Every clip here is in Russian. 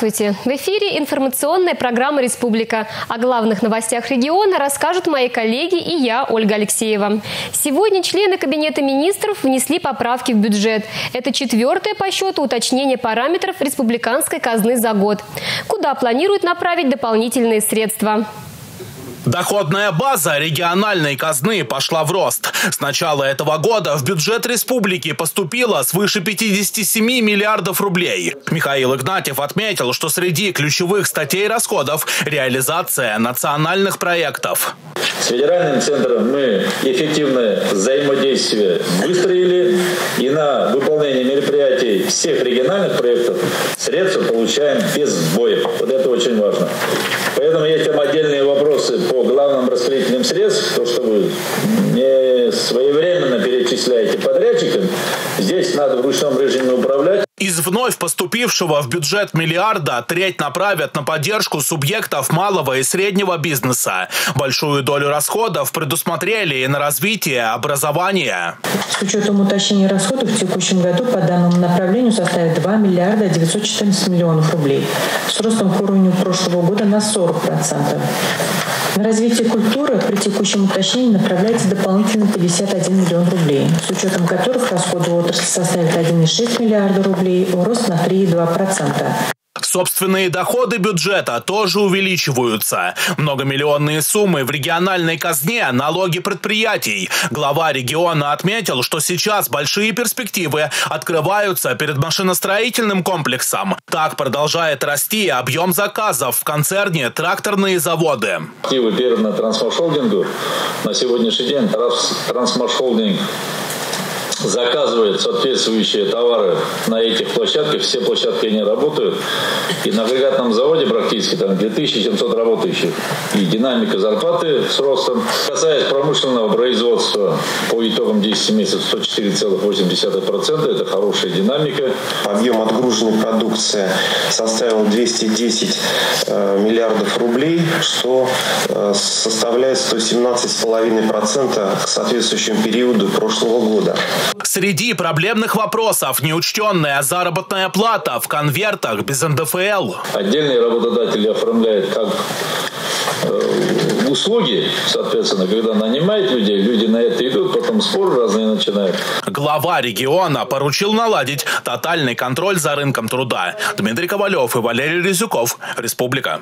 Здравствуйте! В эфире информационная программа «Республика». О главных новостях региона расскажут мои коллеги и я, Ольга Алексеева. Сегодня члены Кабинета министров внесли поправки в бюджет. Это четвертое по счету уточнение параметров республиканской казны за год. Куда планируют направить дополнительные средства? Доходная база региональной казны пошла в рост. С начала этого года в бюджет республики поступило свыше 57 миллиардов рублей. Михаил Игнатьев отметил, что среди ключевых статей расходов реализация национальных проектов. С федеральным центром мы эффективное взаимодействие выстроили и на выполнение мероприятий всех региональных проектов средства получаем без сбоев. Вот это очень важно. Поэтому есть там отдельные вопросы по главным распределителям средств, то, что вы не своевременно перечисляете подрядчикам, здесь надо в ручном режиме управлять. Из вновь поступившего в бюджет миллиарда треть направят на поддержку субъектов малого и среднего бизнеса. Большую долю расходов предусмотрели и на развитие образования. С учетом уточнения расходов в текущем году по данному направлению составит 2 миллиарда 914 миллионов рублей с ростом к уровню прошлого года на 40%. На развитие культуры при текущем уточнении направляется дополнительно 51 миллион рублей, с учетом которых расходы отрасли составят 1,6 миллиарда рублей, рост на 3,2%. Собственные доходы бюджета тоже увеличиваются. Многомиллионные суммы в региональной казне, налоги предприятий. Глава региона отметил, что сейчас большие перспективы открываются перед машиностроительным комплексом. Так продолжает расти объем заказов в концерне «Тракторные заводы». Активы переданы Трансмашхолдингу. На сегодняшний день Трансмашхолдинг заказывает соответствующие товары на этих площадках. Все площадки не работают. И на агрегатном заводе практически там 2700 работающих. И динамика зарплаты с ростом. Касаясь промышленного производства, по итогам 10 месяцев 104,8%. Это хорошая динамика. Объем отгруженной продукции составил 210 э, миллиардов рублей, что э, составляет 117,5% к соответствующему периоду прошлого года. Среди проблемных вопросов неучтенная заработная плата в конвертах без НДФЛ. Отдельные работодатели оформляют как э, услуги, соответственно, когда нанимает людей, люди на это идут, потом споры разные начинают. Глава региона поручил наладить тотальный контроль за рынком труда. Дмитрий Ковалев и Валерий Резюков. Республика.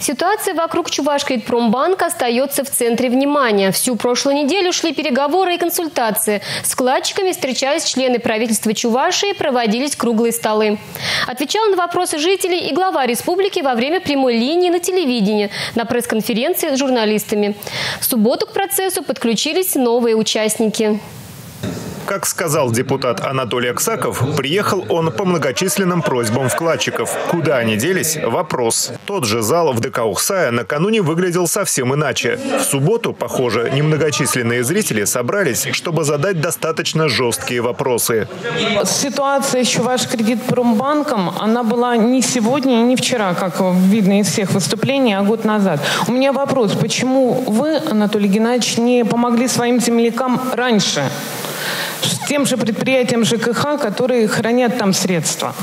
Ситуация вокруг Чувашкредпромбанка остается в центре внимания. Всю прошлую неделю шли переговоры и консультации. С вкладчиками встречались члены правительства Чувашии, проводились круглые столы. Отвечал на вопросы жителей и глава республики во время прямой линии на телевидении на пресс-конференции журналистами. В субботу к процессу подключились новые участники. Как сказал депутат Анатолий Аксаков, приехал он по многочисленным просьбам вкладчиков. Куда они делись – вопрос. Тот же зал в ДК Ухсая накануне выглядел совсем иначе. В субботу, похоже, немногочисленные зрители собрались, чтобы задать достаточно жесткие вопросы. Ситуация с Чувашкредитпромбанком, она была не сегодня и не вчера, как видно из всех выступлений, а год назад. У меня вопрос, почему вы, Анатолий Геннадьевич, не помогли своим землякам раньше? Тем же предприятием ЖКХ, которые хранят там средства.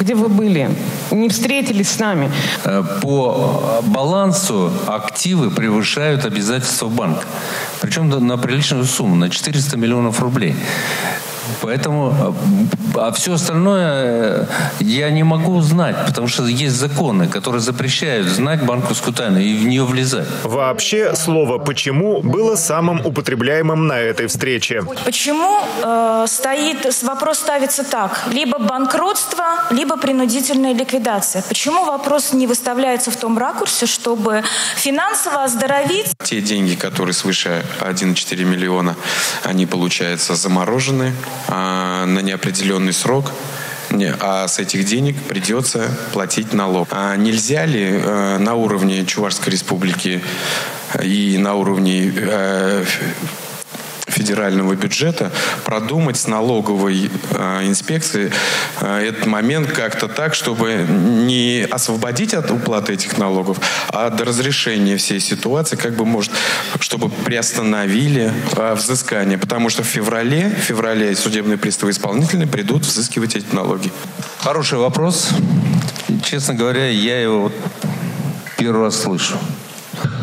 Где вы были? Не встретились с нами? Э, по балансу активы превышают обязательства банка. Причем на приличную сумму, на 400 миллионов рублей. Поэтому, а все остальное э, я не могу знать, потому что есть законы, которые запрещают знать банковскую тайну и в нее влезать. Вообще, слово «почему» было самым употребляемым на этой встрече. Почему э, стоит, вопрос ставится так, либо банкротство, либо принудительная ликвидация. Почему вопрос не выставляется в том ракурсе, чтобы финансово оздоровить? Те деньги, которые свыше 1,4 миллиона, они, получается, заморожены а, на неопределенный срок, а с этих денег придется платить налог. А нельзя ли э, на уровне Чувашской республики и на уровне э, федерального бюджета продумать с налоговой э, инспекцией э, этот момент как-то так, чтобы не освободить от уплаты этих налогов, а до разрешения всей ситуации, как бы может, чтобы приостановили э, взыскание. Потому что в феврале, в феврале судебные приставы исполнительные придут взыскивать эти налоги. Хороший вопрос. честно говоря, я его первый раз слышу.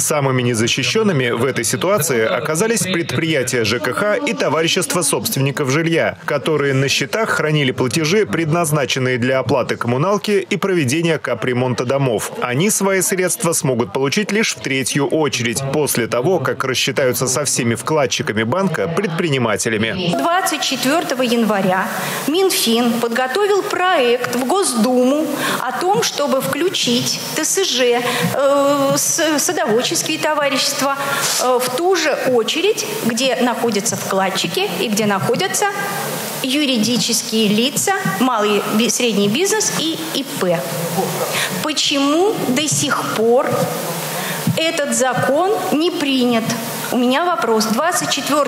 Самыми незащищенными в этой ситуации оказались предприятия ЖКХ и товарищество собственников жилья, которые на счетах хранили платежи, предназначенные для оплаты коммуналки и проведения капремонта домов. Они свои средства смогут получить лишь в третью очередь, после того, как рассчитаются со всеми вкладчиками банка предпринимателями. 24 января Минфин подготовил проект в Госдуму о том, чтобы включить ТСЖ, э, садоводческие товарищеские товарищества э, в ту же очередь, где находятся вкладчики и где находятся юридические лица, малый и средний бизнес и ИП. Почему до сих пор этот закон не принят? У меня вопрос. 24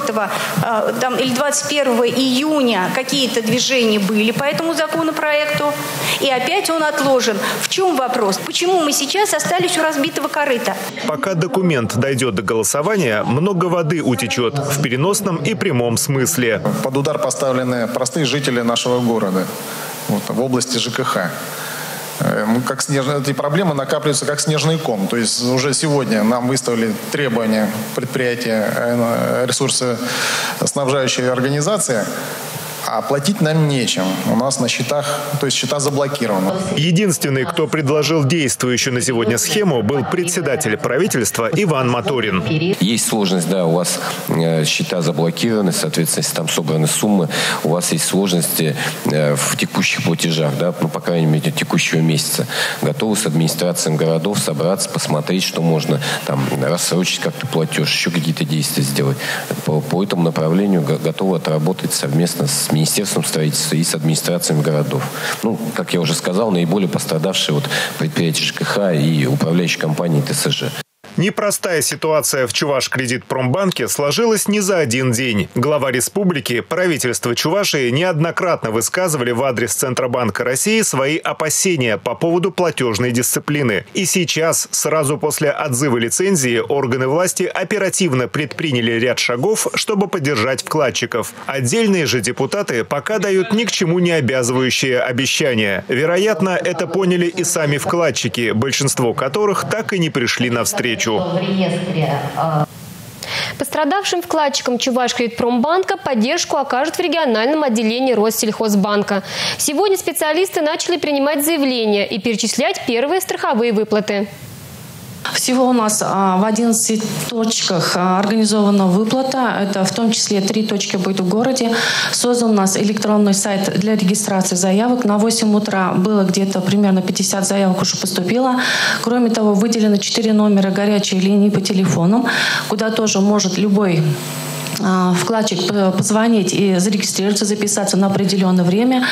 э, там, или 21 июня какие-то движения были по этому законопроекту, и опять он отложен. В чем вопрос? Почему мы сейчас остались у разбитого корыта? Пока документ дойдет до голосования, много воды утечет в переносном и прямом смысле. Под удар поставлены простые жители нашего города вот, в области ЖКХ. Э, как снежные, эти проблемы накапливаются как снежный ком. То есть уже сегодня нам выставили требования предприятия э, ресурсоснабжающей организации а платить нам нечем. У нас на счетах, то есть счета заблокированы. Единственный, кто предложил действующую на сегодня схему, был председатель правительства Иван Моторин. Есть сложность, да, у вас э, счета заблокированы, соответственно, если там собраны суммы, у вас есть сложности э, в текущих платежах, да, ну, по крайней мере, текущего месяца. Готовы с администрацией городов собраться, посмотреть, что можно там рассрочить как-то платеж, еще какие-то действия сделать. По, по этому направлению готовы отработать совместно с Министерством строительства и с администрациями городов. Ну, как я уже сказал, наиболее пострадавшие вот предприятия ЖКХ и управляющие компании ТСЖ. Непростая ситуация в Чуваш Промбанке сложилась не за один день. Глава республики, правительство Чувашии неоднократно высказывали в адрес Центробанка России свои опасения по поводу платежной дисциплины. И сейчас, сразу после отзыва лицензии, органы власти оперативно предприняли ряд шагов, чтобы поддержать вкладчиков. Отдельные же депутаты пока дают ни к чему не обязывающие обещания. Вероятно, это поняли и сами вкладчики, большинство которых так и не пришли навстречу встречу. А, Пострадавшим вкладчикам Чувашкредитпромбанка поддержку окажут в региональном отделении Россельхозбанка. Сегодня специалисты начали принимать заявления и перечислять первые страховые выплаты. Всего у нас а, в 11 точках а, организована выплата. Это в том числе три точки будет в городе. Создан у нас электронный сайт для регистрации заявок. На 8 утра было где-то примерно 50 заявок уже поступило. Кроме того, выделено 4 номера горячей линии по телефону, куда тоже может любой вкладчик позвонить и зарегистрироваться, записаться на определенное время.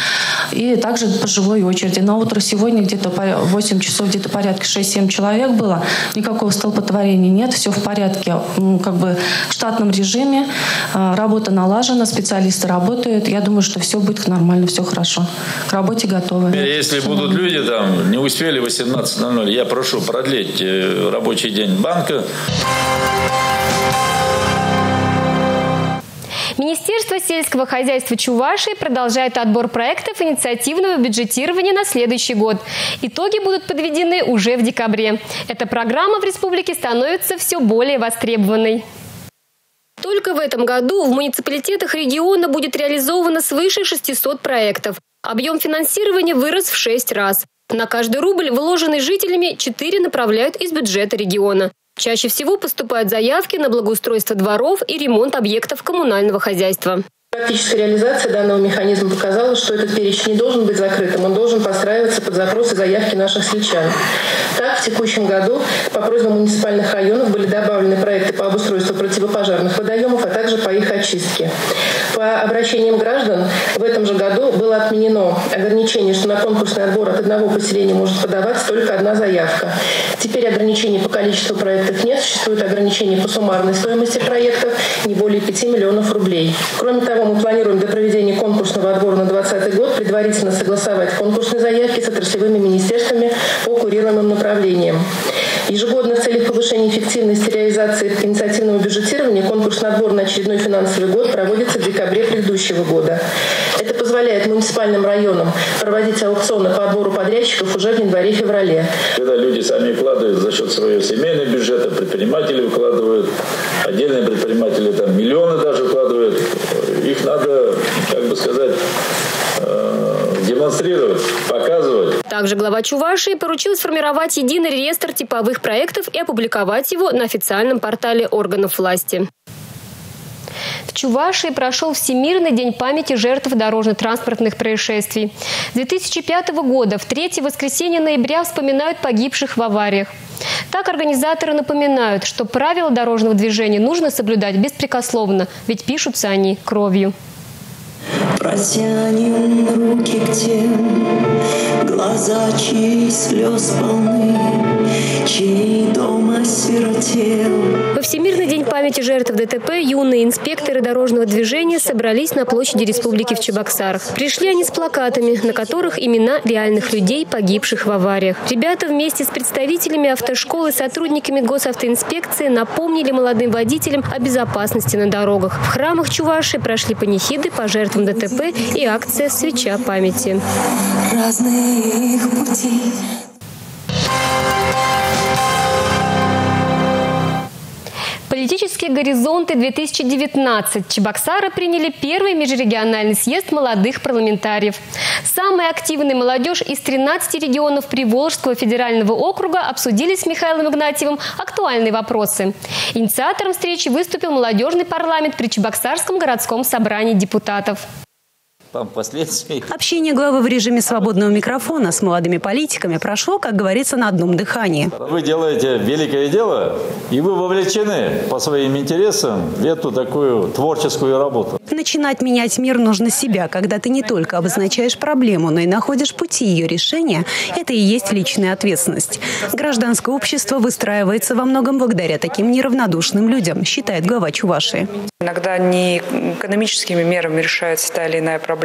И также по живой очереди. На утро сегодня где-то 8 часов, где-то порядка 6-7 человек было. Никакого столпотворения нет, все в порядке. Как бы в штатном режиме. А, работа налажена, специалисты работают. Я думаю, что все будет нормально, все хорошо. К работе готовы. Если будут люди там, не успели 18.00, я прошу продлить э, рабочий день банка. Министерство сельского хозяйства Чувашии продолжает отбор проектов инициативного бюджетирования на следующий год. Итоги будут подведены уже в декабре. Эта программа в республике становится все более востребованной. Только в этом году в муниципалитетах региона будет реализовано свыше 600 проектов. Объем финансирования вырос в 6 раз. На каждый рубль, вложенный жителями, 4 направляют из бюджета региона. Чаще всего поступают заявки на благоустройство дворов и ремонт объектов коммунального хозяйства. Практическая реализация данного механизма показала, что этот перечень не должен быть закрытым, он должен подстраиваться под запросы заявки наших сельчан. Так, в текущем году по просьбам муниципальных районов были добавлены проекты по обустройству противопожарных водоемов, а также по их очистке. По обращениям граждан в этом же году было отменено ограничение, что на конкурсный отбор от одного поселения может подаваться только одна заявка. Теперь ограничений по количеству проектов нет, существует ограничение по суммарной стоимости проектов не более 5 миллионов рублей. Кроме того, мы планируем до проведения конкурсного отбора на 2020 год предварительно согласовать конкурсные заявки с отраслевыми министерствами по курируемым направлениям. Ежегодно в целях повышения эффективности реализации инициативного бюджетирования конкурс на отбор на очередной финансовый год проводится в декабре предыдущего года. Это позволяет муниципальным районам проводить аукционы по отбору подрядчиков уже в январе-феврале. Когда люди сами вкладывают за счет своего семейного бюджета, предприниматели вкладывают, отдельные предприниматели там миллионы даже вкладывают, их надо, как бы сказать, э, демонстрировать, показывать. Также глава Чувашии поручил сформировать единый реестр типовых проектов и опубликовать его на официальном портале органов власти. В Чувашии прошел Всемирный день памяти жертв дорожно-транспортных происшествий. С 2005 года в третье воскресенье ноября вспоминают погибших в авариях. Так организаторы напоминают, что правила дорожного движения нужно соблюдать беспрекословно, ведь пишутся они кровью. Протянем руки к тем, глаза чьи слез полны, чей дом осиротел. Во Всемирный день памяти жертв ДТП юные инспекторы дорожного движения собрались на площади республики в Чебоксарах. Пришли они с плакатами, на которых имена реальных людей, погибших в авариях. Ребята вместе с представителями автошколы и сотрудниками госавтоинспекции напомнили молодым водителям о безопасности на дорогах. В храмах Чуваши прошли панихиды по жертвам ДТП и акция «Свеча памяти». Разные их пути. Политические горизонты 2019. Чебоксары приняли первый межрегиональный съезд молодых парламентариев. Самая активная молодежь из 13 регионов Приволжского федерального округа обсудили с Михаилом Игнатьевым актуальные вопросы. Инициатором встречи выступил молодежный парламент при Чебоксарском городском собрании депутатов там последствий. Общение главы в режиме свободного микрофона с молодыми политиками прошло, как говорится, на одном дыхании. Вы делаете великое дело, и вы вовлечены по своим интересам в эту такую творческую работу. Начинать менять мир нужно себя, когда ты не только обозначаешь проблему, но и находишь пути ее решения. Это и есть личная ответственность. Гражданское общество выстраивается во многом благодаря таким неравнодушным людям, считает глава Чувашии. Иногда не экономическими мерами решается та или иная проблема,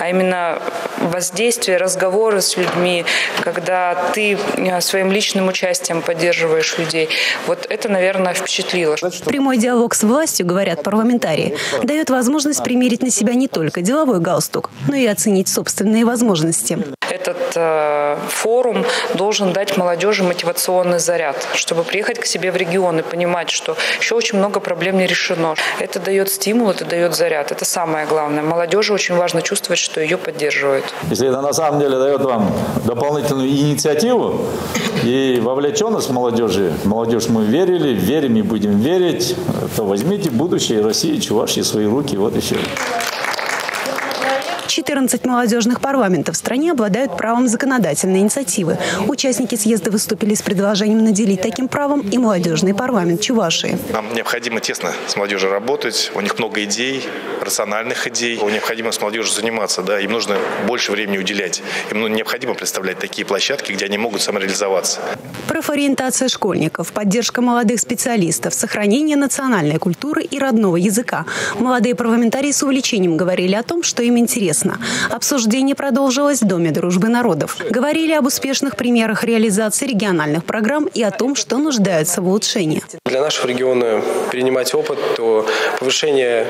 а именно воздействие, разговоры с людьми, когда ты э, своим личным участием поддерживаешь людей. Вот это, наверное, впечатлило. Прямой диалог с властью, говорят парламентарии, дает возможность примерить на себя не только деловой галстук, но и оценить собственные возможности. Этот э, форум должен дать молодежи мотивационный заряд, чтобы приехать к себе в регион и понимать, что еще очень много проблем не решено. Это дает стимул, это дает заряд. Это самое главное. Молодежи очень важно чувствовать, что ее поддерживают. Если это на самом деле дает вам дополнительную инициативу и вовлеченность молодежи, молодежь мы верили, верим и будем верить, то возьмите будущее России, Чувашии свои руки. Вот все. 14 молодежных парламентов в стране обладают правом законодательной инициативы. Участники съезда выступили с предложением наделить таким правом и молодежный парламент Чувашии. Нам необходимо тесно с молодежью работать. У них много идей, рациональных идей. Им необходимо с молодежью заниматься. Да? Им нужно больше времени уделять. Им ну, необходимо представлять такие площадки, где они могут самореализоваться. Профориентация школьников, поддержка молодых специалистов, сохранение национальной культуры и родного языка. Молодые парламентарии с увлечением говорили о том, что им интересно. Обсуждение продолжилось в Доме дружбы народов. Говорили об успешных примерах реализации региональных программ и о том, что нуждается в улучшении. Для нашего региона перенимать опыт, то повышение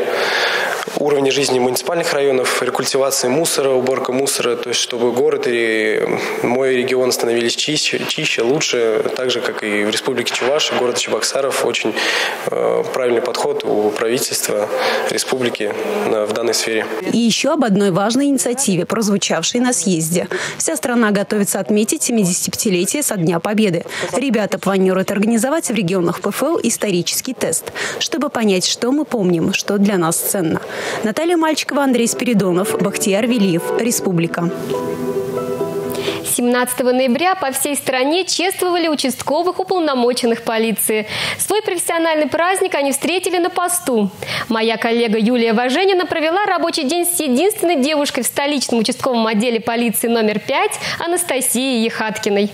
уровня жизни муниципальных районов, рекультивация мусора, уборка мусора, то есть чтобы город и мой регион становились чище, чище лучше, так же, как и в Республике Чуваши, город Чебоксаров. Очень э, правильный подход у правительства республики в данной сфере. И еще об одной важной инициативе, прозвучавшей на съезде. Вся страна готовится отметить 75-летие со Дня Победы. Ребята планируют организовать в регионах ПФЛ исторический тест, чтобы понять, что мы помним, что для нас ценно. Наталья Мальчикова, Андрей Спиридонов, Бахтияр Велиев, Республика. 17 ноября по всей стране чествовали участковых уполномоченных полиции. Свой профессиональный праздник они встретили на посту. Моя коллега Юлия Важенина провела рабочий день с единственной девушкой в столичном участковом отделе полиции номер 5 Анастасией Ехаткиной.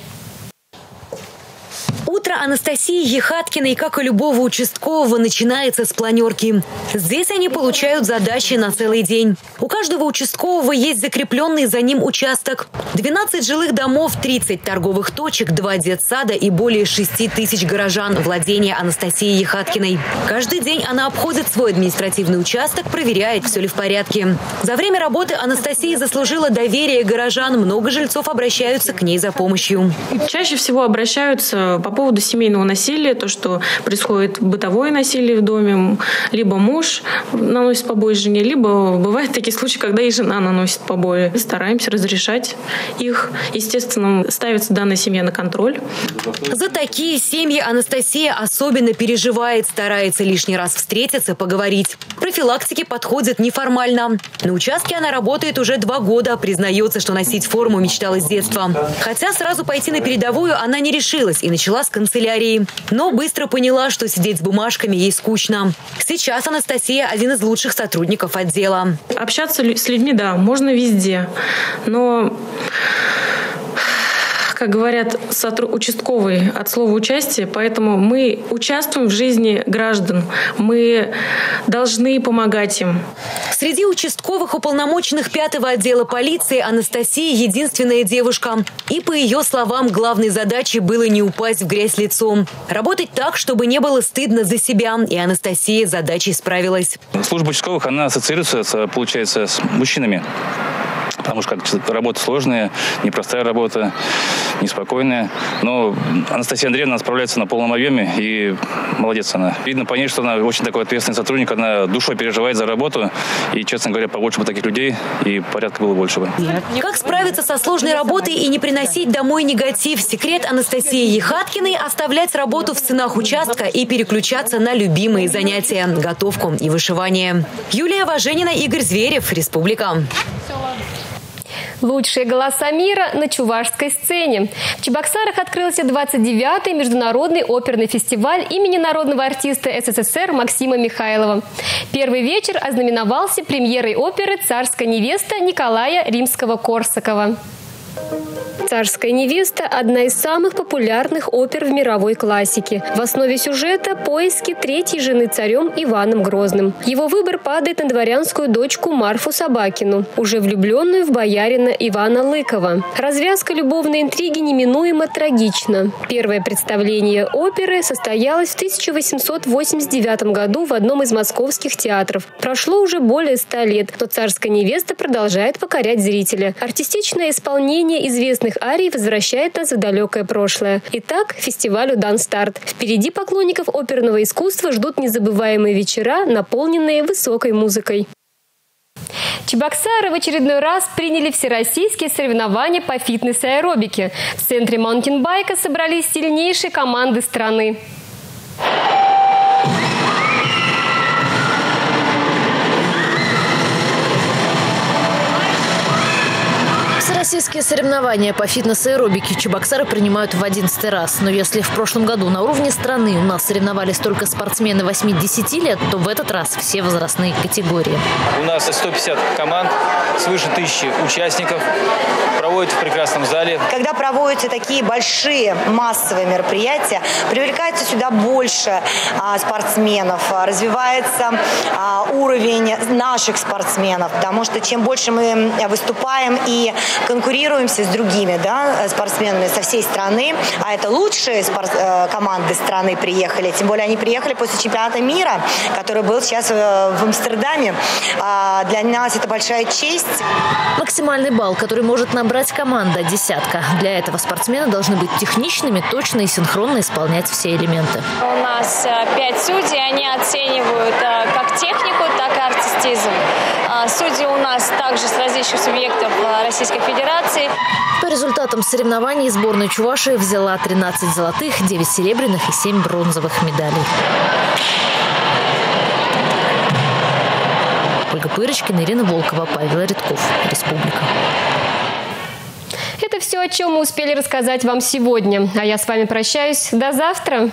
Утро Анастасии Ехаткиной, как и любого участкового, начинается с планерки. Здесь они получают задачи на целый день. У каждого участкового есть закрепленный за ним участок. 12 жилых домов, 30 торговых точек, 2 детсада и более 6 тысяч горожан – владение Анастасии Ехаткиной. Каждый день она обходит свой административный участок, проверяет, все ли в порядке. За время работы Анастасия заслужила доверие горожан. Много жильцов обращаются к ней за помощью. Чаще всего обращаются по поводу семейного насилия, то, что происходит бытовое насилие в доме, либо муж наносит побои жене, либо бывают такие случаи, когда и жена наносит побои. Стараемся разрешать их. Естественно, ставится данная семья на контроль. За такие семьи Анастасия особенно переживает, старается лишний раз встретиться, поговорить. Профилактики подходит неформально. На участке она работает уже два года, признается, что носить форму мечтала с детства. Хотя сразу пойти на передовую она не решилась и начала с канцелярии. Но быстро поняла, что сидеть с бумажками ей скучно. Сейчас Анастасия один из лучших сотрудников отдела. Общаться с людьми, да, можно везде. Но как говорят участковый от слова участие, поэтому мы участвуем в жизни граждан. Мы должны помогать им. Среди участковых уполномоченных пятого отдела полиции Анастасия единственная девушка. И по ее словам, главной задачей было не упасть в грязь лицом. Работать так, чтобы не было стыдно за себя. И Анастасия с задачей справилась. Служба участковых, она ассоциируется, получается, с мужчинами потому что работа сложная, непростая работа, неспокойная. Но Анастасия Андреевна справляется на полном объеме, и молодец она. Видно по ней, что она очень такой ответственный сотрудник, она душой переживает за работу, и, честно говоря, побольше бы таких людей, и порядка было больше бы. Как справиться со сложной работой и не приносить домой негатив? Секрет Анастасии Ехаткиной – оставлять работу в стенах участка и переключаться на любимые занятия – готовку и вышивание. Юлия Важенина, Игорь Зверев, Республика. Лучшие голоса мира на чувашской сцене. В Чебоксарах открылся 29-й международный оперный фестиваль имени народного артиста СССР Максима Михайлова. Первый вечер ознаменовался премьерой оперы «Царская невеста» Николая Римского-Корсакова. «Царская невеста» – одна из самых популярных опер в мировой классике. В основе сюжета – поиски третьей жены царем Иваном Грозным. Его выбор падает на дворянскую дочку Марфу Собакину, уже влюбленную в боярина Ивана Лыкова. Развязка любовной интриги неминуемо трагична. Первое представление оперы состоялось в 1889 году в одном из московских театров. Прошло уже более ста лет, но «Царская невеста» продолжает покорять зрителя. Артистичное исполнение известных арий возвращает нас в далекое прошлое. Итак, фестивалю дан старт. Впереди поклонников оперного искусства ждут незабываемые вечера, наполненные высокой музыкой. Чебоксары в очередной раз приняли всероссийские соревнования по фитнес-аэробике. В центре маунтинбайка собрались сильнейшие команды страны. Всероссийские соревнования по фитнес-аэробике Чебоксары принимают в 11 раз. Но если в прошлом году на уровне страны у нас соревновались только спортсмены 8-10 лет, то в этот раз все возрастные категории. У нас 150 команд, свыше тысячи участников, проводят в прекрасном зале. Когда проводятся такие большие массовые мероприятия, привлекается сюда больше а, спортсменов, развивается а, уровень наших спортсменов, потому что чем больше мы выступаем и конкурируемся с другими да, спортсменами со всей страны, а это лучшие спорт, э, команды страны приехали, тем более они приехали после чемпионата мира, который был сейчас э, в Амстердаме. А для нас это большая честь. Максимальный балл, который может набрать команда десятка. Для этого спортсмены должны быть техничными, точно и синхронно исполнять все элементы. У нас э, пять судей, они оценивают как технику, так и артистизм. А судьи у нас также с различных субъектов Российской Федерации Федерации. По результатам соревнований сборная Чувашии взяла 13 золотых, 9 серебряных и 7 бронзовых медалей. Ольга Пырочкина, Ирина Волкова, Павел Редков. Республика. Это все, о чем мы успели рассказать вам сегодня. А я с вами прощаюсь. До завтра.